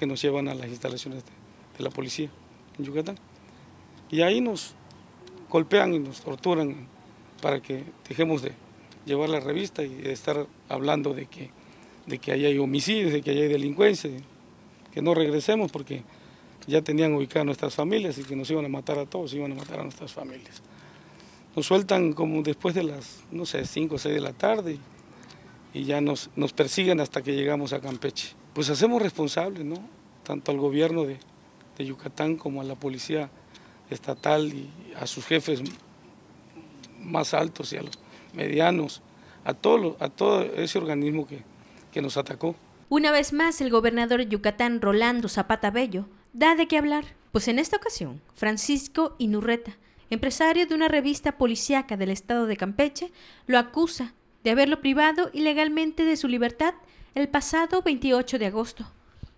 que nos llevan a las instalaciones de, la policía en Yucatán. Y ahí nos golpean y nos torturan para que dejemos de llevar la revista y de estar hablando de que, de que ahí hay homicidios, de que ahí hay delincuencia, que no regresemos porque ya tenían ubicadas nuestras familias y que nos iban a matar a todos, iban a matar a nuestras familias. Nos sueltan como después de las, no sé, 5 o 6 de la tarde y, ya nos, nos persiguen hasta que llegamos a Campeche. Pues hacemos responsables, ¿no? Tanto al gobierno de, de Yucatán como a la policía estatal y a sus jefes más altos y a los medianos, a todo, a todo ese organismo que, que nos atacó. Una vez más, el gobernador de Yucatán, Rolando Zapata Bello, da de qué hablar, pues en esta ocasión, Francisco Inurreta, empresario de una revista policíaca del estado de Campeche, lo acusa de haberlo privado ilegalmente de su libertad el pasado 28 de agosto.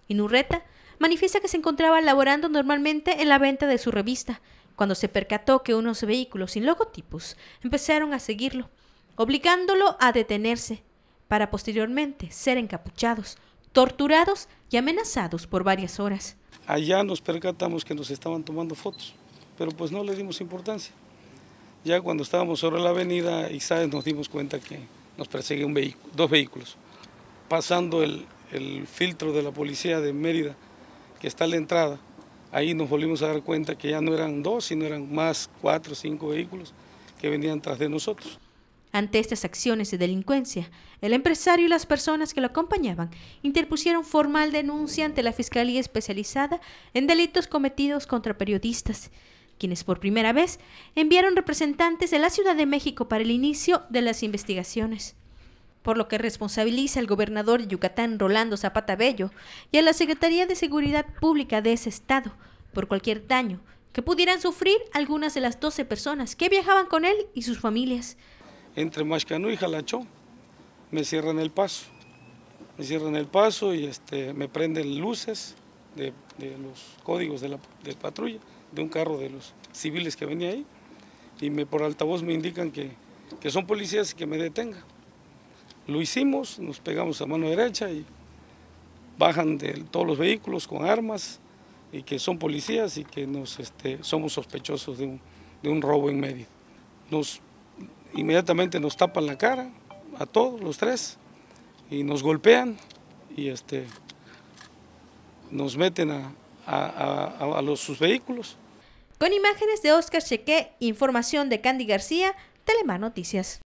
Inurreta manifiesta que se encontraba laborando normalmente en la venta de su revista, cuando se percató que unos vehículos sin logotipos empezaron a seguirlo, obligándolo a detenerse, para posteriormente ser encapuchados, torturados y amenazados por varias horas. Allá nos percatamos que nos estaban tomando fotos, pero pues no le dimos importancia. Ya cuando estábamos sobre la avenida Isaac nos dimos cuenta que nos perseguían vehículo, dos vehículos. Pasando el, el filtro de la policía de Mérida, que está a la entrada, ahí nos volvimos a dar cuenta que ya no eran dos, sino eran más cuatro o cinco vehículos que venían tras de nosotros. Ante estas acciones de delincuencia, el empresario y las personas que lo acompañaban interpusieron formal denuncia ante la Fiscalía Especializada en Delitos Cometidos contra Periodistas, quienes por primera vez enviaron representantes de la Ciudad de México para el inicio de las investigaciones por lo que responsabiliza al gobernador de Yucatán, Rolando Zapata Bello, y a la Secretaría de Seguridad Pública de ese estado por cualquier daño que pudieran sufrir algunas de las 12 personas que viajaban con él y sus familias, entre Mashcanú y Jalachó, me cierran el paso. Me cierran el paso y este, me prenden luces de, los códigos de la patrulla, de un carro de los civiles que venía ahí, y me, por altavoz me indican que, que son policías y que me detenga. Lo hicimos, nos pegamos a mano derecha y bajan de todos los vehículos con armas y que son policías y que nos, este, somos sospechosos de un, de un robo en medio. Nos inmediatamente nos tapan la cara a todos los tres y nos golpean y este, nos meten a, los, sus vehículos. Con imágenes de Oscar Cheque, información de Candy García, Telemar Noticias.